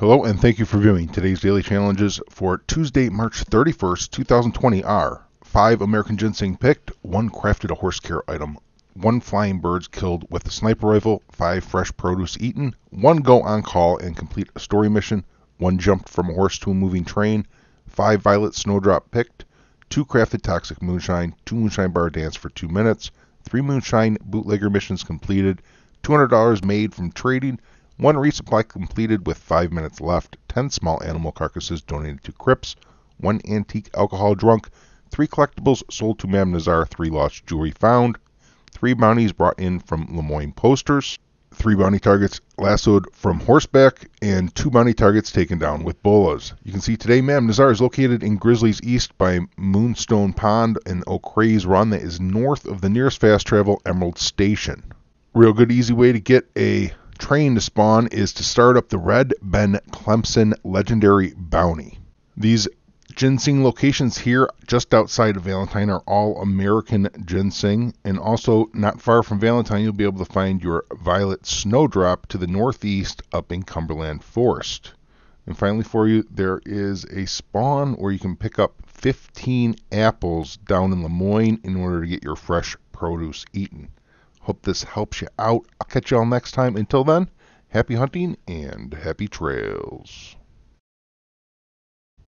Hello, and thank you for viewing. Today's daily challenges for Tuesday, March 31st, 2020 are 5 American ginseng picked, 1 crafted a horse care item, 1 flying birds killed with a sniper rifle, 5 fresh produce eaten, 1 go on call and complete a story mission, 1 jumped from a horse to a moving train, 5 violet snowdrop picked, 2 crafted toxic moonshine, 2 moonshine bar dance for 2 minutes, 3 moonshine bootlegger missions completed, $200 made from trading, one resupply completed with 5 minutes left, 10 small animal carcasses donated to Cripps, 1 antique alcohol drunk, 3 collectibles sold to Madam Nazar, 3 lost jewelry found, 3 bounties brought in from Lemoyne posters, 3 bounty targets lassoed from horseback, and 2 bounty targets taken down with bolas. You can see today Madam Nazar is located in Grizzlies East by Moonstone Pond and O'Creagh's Run that is north of the nearest fast travel Emerald Station. Real good easy way to get a train to spawn is to start up the Red Ben Clempson Legendary Bounty. These ginseng locations here just outside of Valentine are all American ginseng, and also not far from Valentine, you'll be able to find your violet snowdrop to the northeast up in Cumberland Forest. And finally, for you, there is a spawn where you can pick up 15 apples down in Lemoyne in order to get your fresh produce eaten. Hope this helps you out. I'll catch you all next time. Until then, happy hunting and happy trails.